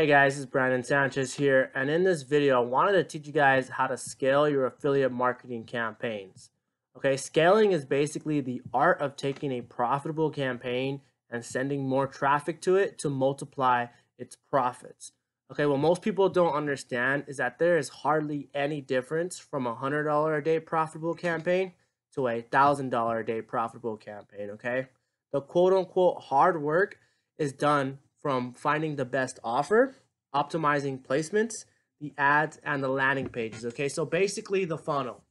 Hey guys, it's Branden Sanchez here, and in this video, I wanted to teach you guys how to scale your affiliate marketing campaigns. Okay, scaling is basically the art of taking a profitable campaign and sending more traffic to it to multiply its profits. Okay, what most people don't understand is that there is hardly any difference from a $100 a day profitable campaign to a $1,000 a day profitable campaign, okay? The quote unquote hard work is done from finding the best offer, optimizing placements, the ads, and the landing pages. Okay, so basically the funnel.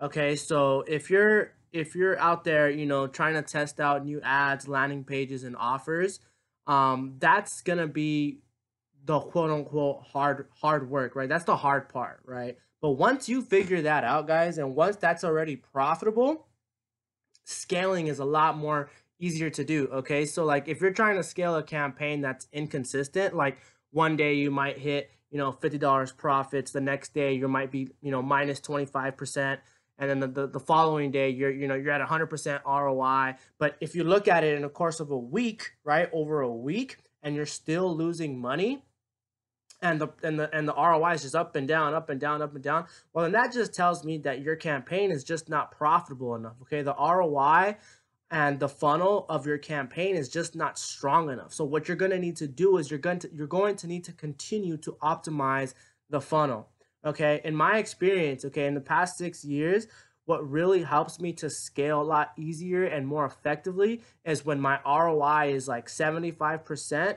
Okay, so if you're if you're out there, you know, trying to test out new ads, landing pages, and offers, um, that's gonna be the quote unquote hard hard work, right? That's the hard part, right? But once you figure that out, guys, and once that's already profitable, scaling is a lot more easier to do. Okay. So like if you're trying to scale a campaign that's inconsistent, like one day you might hit, you know, $50 profits. The next day you might be, you know, minus 25%. And then the, the, the following day you're, you know, you're at 100% ROI. But if you look at it in the course of a week, right, over a week, and you're still losing money, and the and the and the ROI is just up and down, up and down, up and down. Well, then that just tells me that your campaign is just not profitable enough. Okay, the ROI and the funnel of your campaign is just not strong enough. So what you're going to need to do is you're going to you're going to need to continue to optimize the funnel. Okay? In my experience, okay, in the past 6 years, what really helps me to scale a lot easier and more effectively is when my ROI is like 75%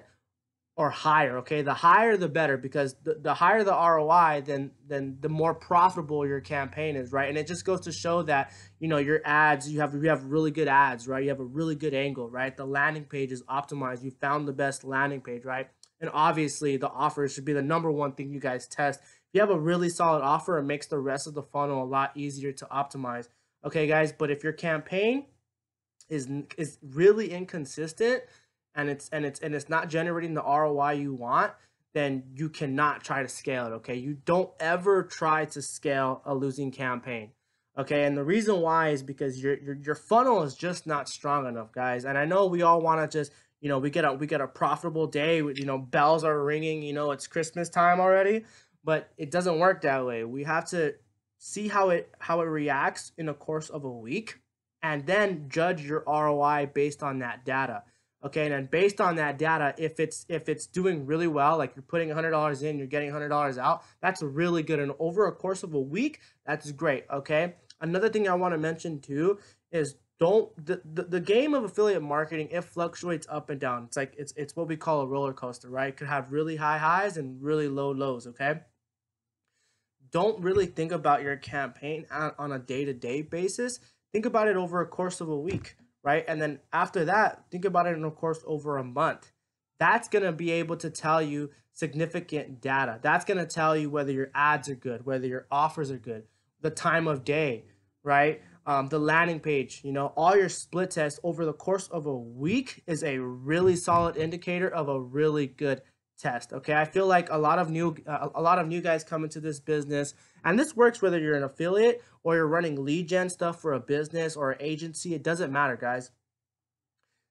or higher. Okay, the higher the better because the, the higher the ROI, then then the more profitable your campaign is, right? And it just goes to show that you know your ads, you have you have really good ads, right? You have a really good angle, right? The landing page is optimized. You found the best landing page, right? And obviously the offer should be the number one thing you guys test. If you have a really solid offer, it makes the rest of the funnel a lot easier to optimize. Okay, guys, but if your campaign is is really inconsistent, and it's and it's and it's not generating the ROI you want, then you cannot try to scale it, okay? You don't ever try to scale a losing campaign. Okay, and the reason why is because your your your funnel is just not strong enough, guys. And I know we all want to just, you know, we get a we get a profitable day, you know, bells are ringing, you know, it's Christmas time already, but it doesn't work that way. We have to see how it how it reacts in a course of a week and then judge your ROI based on that data. Okay, and then based on that data, if it's if it's doing really well, like you're putting $100 in, you're getting $100 out, that's really good. And over a course of a week, that's great. Okay. Another thing I want to mention too is don't the, the, the game of affiliate marketing it fluctuates up and down it's like it's it's what we call a roller coaster right it could have really high highs and really low lows okay don't really think about your campaign on a day-to-day basis think about it over a course of a week right? And then after that, think about it in a course over a month. That's going to be able to tell you significant data. That's going to tell you whether your ads are good, whether your offers are good, the time of day, right? Um, the landing page, you know, all your split tests over the course of a week is a really solid indicator of a really good test. Okay, I feel like a lot of new uh, a lot of new guys come into this business, and this works whether you're an affiliate or you're running lead gen stuff for a business or an agency. It doesn't matter, guys.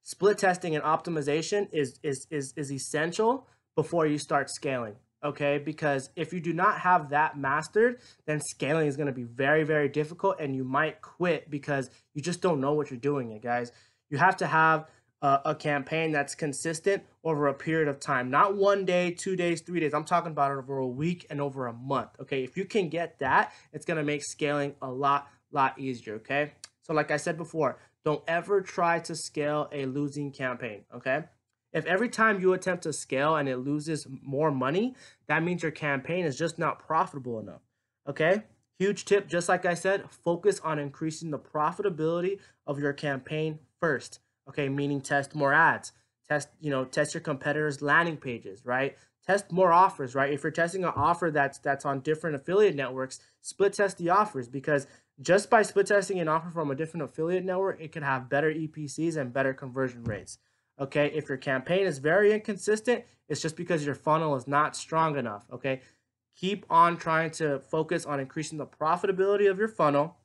Split testing and optimization is is is is essential before you start scaling. Okay, because if you do not have that mastered, then scaling is going to be very very difficult, and you might quit because you just don't know what you're doing. It guys, you have to have a, a campaign that's consistent over a period of time, not one day, two days, three days. I'm talking about it over a week and over a month. Okay, if you can get that, it's gonna make scaling a lot, lot easier. Okay, so like I said before, don't ever try to scale a losing campaign. Okay. If every time you attempt to scale and it loses more money, that means your campaign is just not profitable enough. Okay? Huge tip, just like I said, focus on increasing the profitability of your campaign first okay meaning test more ads. Test you know test your competitors landing pages right? Test more offers right? If you're testing an offer that's that's on different affiliate networks split test the offers because just by split testing an offer from a different affiliate network it can have better epcs and better conversion rates okay? If your campaign is very inconsistent it's just because your funnel is not strong enough okay? Keep on trying to focus on increasing the profitability of your funnel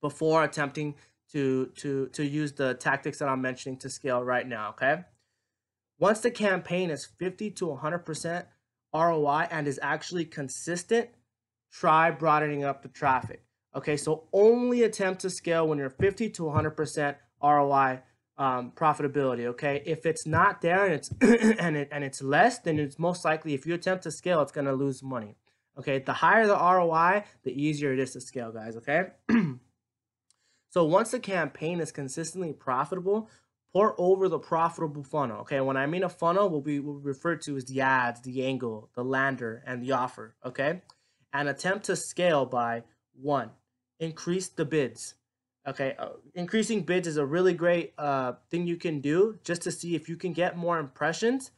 before attempting to to to use the tactics that I'm mentioning to scale right now, okay? Once the campaign is 50 to 100% ROI and is actually consistent, try broadening up the traffic. Okay, so only attempt to scale when you're 50 to 100% ROI um, profitability. Okay, if it's not there and it's and it and it's less, then it's most likely if you attempt to scale, it's gonna lose money. Okay, the higher the ROI, the easier it is to scale, guys. Okay. so once the campaign is consistently profitable, pour over the profitable funnel. Okay, when I mean a funnel, will be will refer to as the ads, the angle, the lander, and the offer. Okay, and attempt to scale by one, increase the bids. Okay, uh, increasing bids is a really great uh, thing you can do just to see if you can get more impressions,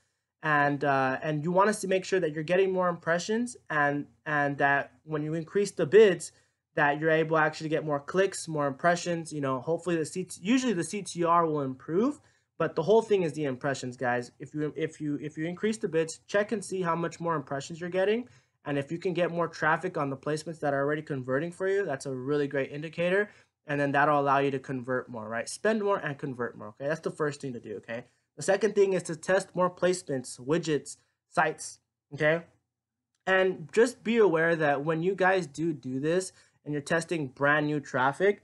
and uh, and you want us to make sure that you're getting more impressions, and and that when you increase the bids, that you're able to actually get more clicks, more impressions. You know, hopefully the CT, usually the CTR will improve, but the whole thing is the impressions, guys. If you if you if you increase the bids, check and see how much more impressions you're getting, and if you can get more traffic on the placements that are already converting for you, that's a really great indicator and then that'll allow you to convert more, right? Spend more and convert more, okay? That's the first thing to do, okay? The second thing is to test more placements, widgets, sites, okay? And just be aware that when you guys do do this and you're testing brand new traffic,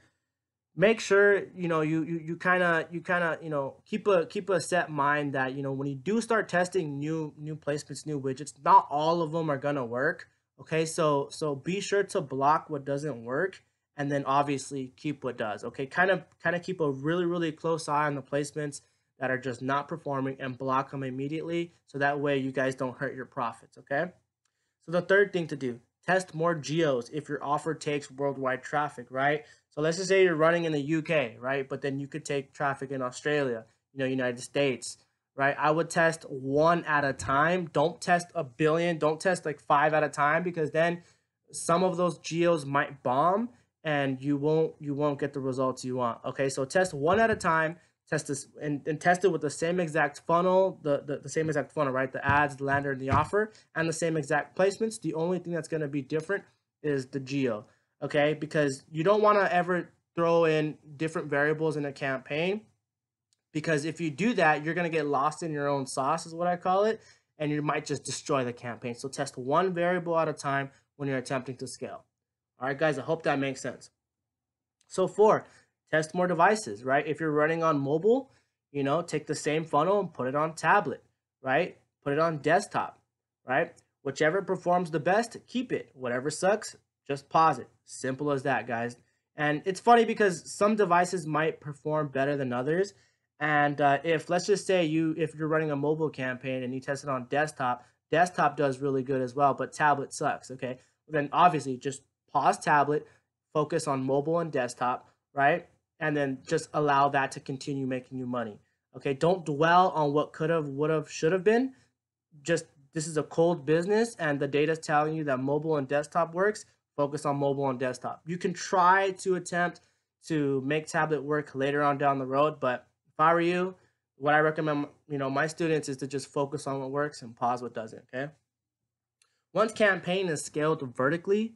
make sure you know you you kind of you kind of you know keep a keep a set mind that you know when you do start testing new new placements, new widgets, not all of them are gonna work. Okay, so so be sure to block what doesn't work and then obviously keep what does. Okay, kind of kind of keep a really really close eye on the placements that are just not performing and block them immediately so that way you guys don't hurt your profits. Okay. So the third thing to do, test more geos if your offer takes worldwide traffic, right? So let's just say you're running in the UK, right? But then you could take traffic in Australia, you know, United States, right? I would test one at a time. Don't test a billion. Don't test like five at a time because then some of those geos might bomb and you won't you won't get the results you want. Okay, so test one at a time. Test this and, and test it with the same exact funnel, the, the, the same exact funnel, right? The ads, the lander, and the offer, and the same exact placements. The only thing that's going to be different is the geo. Okay, because you don't want to ever throw in different variables in a campaign because if you do that, you're going to get lost in your own sauce, is what I call it, and you might just destroy the campaign. So test one variable at a time when you're attempting to scale. All right, guys, I hope that makes sense. So four, test more devices, right? If you're running on mobile, you know, take the same funnel and put it on tablet, right? Put it on desktop, right? Whichever performs the best, keep it. Whatever sucks, just pause it. Simple as that, guys. And it's funny because some devices might perform better than others. And uh, if let's just say you, if you're running a mobile campaign and you test it on desktop, desktop does really good as well, but tablet sucks. Okay, then obviously just pause tablet, focus on mobile and desktop, right? And then just allow that to continue making you money. Okay, don't dwell on what could have, would have, should have been. Just this is a cold business and the data is telling you that mobile and desktop works. Focus on mobile and desktop. You can try to attempt to make tablet work later on down the road, but if I were you, what I recommend, you know, my students is to just focus on what works and pause what doesn't, okay? Once campaign is scaled vertically,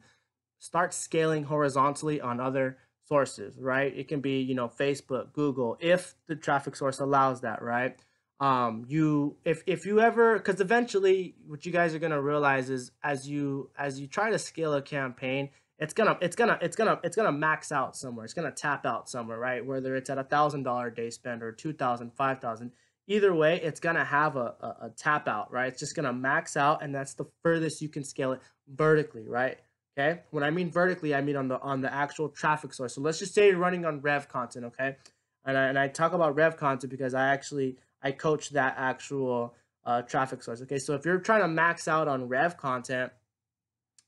start scaling horizontally on other sources, right? It can be, you know, Facebook, Google, if the traffic source allows that, right? Um, you if if you ever because eventually what you guys are gonna realize is as you as you try to scale a campaign, it's gonna it's gonna it's gonna it's gonna max out somewhere. It's gonna tap out somewhere, right? Whether it's at a thousand dollar day spend or two thousand, five thousand. Either way, it's gonna have a, a, a tap out, right? It's just gonna max out, and that's the furthest you can scale it vertically, right? Okay. When I mean vertically, I mean on the on the actual traffic source. So let's just say you're running on Revcontent, okay? And I, and I talk about Revcontent because I actually I coach that actual uh, traffic source. Okay. So if you're trying to max out on Revcontent,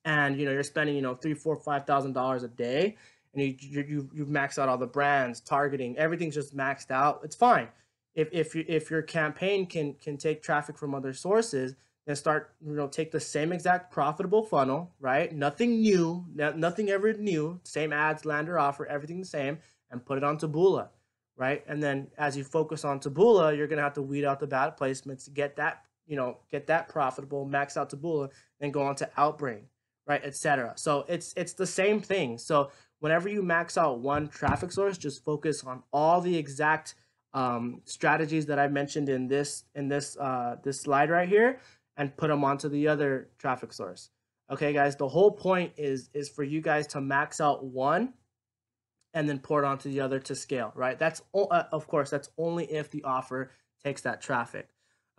and you know you're spending you know three, four, five thousand dollars a day, and you you you've maxed out all the brands, targeting, everything's just maxed out. It's fine. If if you if your campaign can can take traffic from other sources and start, you know, take the same exact profitable funnel, right? Nothing new, nothing ever new, same ads, lander offer, everything the same, and put it on Taboola, right? And then as you focus on Taboola, you're gonna have to weed out the bad placements, get that, you know, get that profitable, max out Taboola, then go on to Outbrain, right, etc. So it's it's the same thing. So whenever you max out one traffic source, just focus on all the exact um, strategies that I mentioned in this in this uh, this slide right here and put them onto the other traffic source. Okay, guys, the whole point is is for you guys to max out one and then pour it onto the other to scale, right? That's uh, of course that's only if the offer takes that traffic.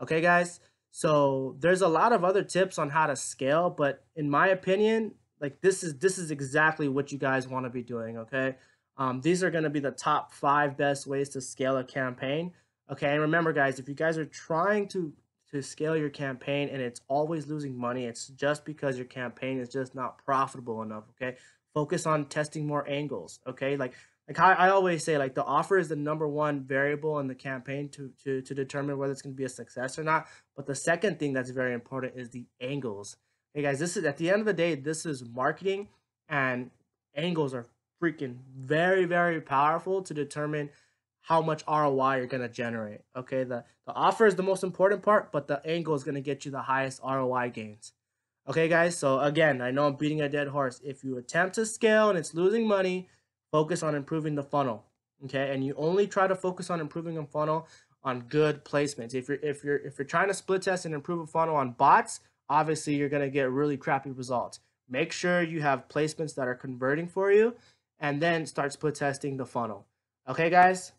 Okay, guys. So there's a lot of other tips on how to scale, but in my opinion, like this is this is exactly what you guys want to be doing. Okay, um, these are going to be the top five best ways to scale a campaign. Okay, and remember, guys, if you guys are trying to to scale your campaign and it's always losing money, it's just because your campaign is just not profitable enough. Okay, focus on testing more angles. Okay, like like I, I always say, like the offer is the number one variable in the campaign to to to determine whether it's going to be a success or not. But the second thing that's very important is the angles. Hey guys, this is at the end of the day, this is marketing, and angles are freaking very very powerful to determine how much ROI you're gonna generate. Okay, the the offer is the most important part, but the angle is gonna get you the highest ROI gains. Okay, guys. So again, I know I'm beating a dead horse. If you attempt to scale and it's losing money, focus on improving the funnel. Okay, and you only try to focus on improving a funnel on good placements. If you're if you're if you're trying to split test and improve a funnel on bots, obviously you're gonna get really crappy results. Make sure you have placements that are converting for you, and then start split testing the funnel. Okay, guys.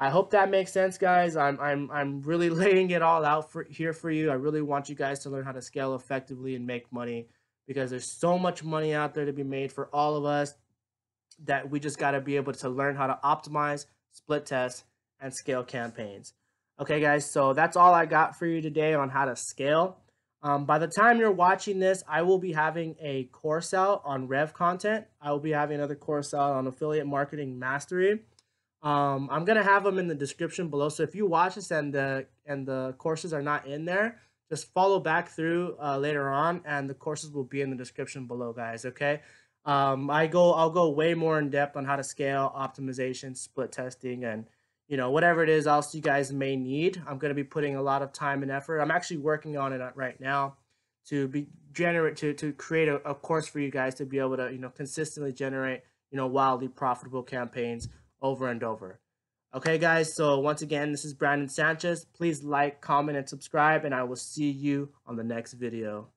I hope that makes sense, guys. I'm I'm I'm really laying it all out for here for you. I really want you guys to learn how to scale effectively and make money because there's so much money out there to be made for all of us that we just got to be able to learn how to optimize, split test, and scale campaigns. Okay, guys, so that's all I got for you today on how to scale. Um, by the time you're watching this, I will be having a course out on Revcontent. I will be having another course out on affiliate marketing mastery. Um, I'm gonna have them in the description below. So if you watch this and the and the courses are not in there, just follow back through uh, later on, and the courses will be in the description below, guys. Okay. Um, I go I'll go way more in depth on how to scale, optimization, split testing, and you know whatever it is else you guys may need. I'm gonna be putting a lot of time and effort. I'm actually working on it right now to be generate to to create a, a course for you guys to be able to you know consistently generate you know wildly profitable campaigns over and over. Okay, guys, so once again, this is Branden Sanchez. Please like, comment, and subscribe, and I will see you on the next video.